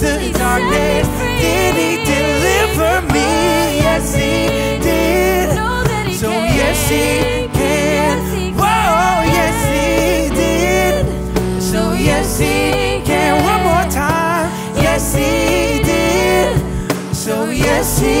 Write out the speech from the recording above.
the darkness. Did he deliver me? Yes, he did. So yes, he can. Whoa, yes, he did. So yes, he can. One more time. Yes, he did. So yes, he.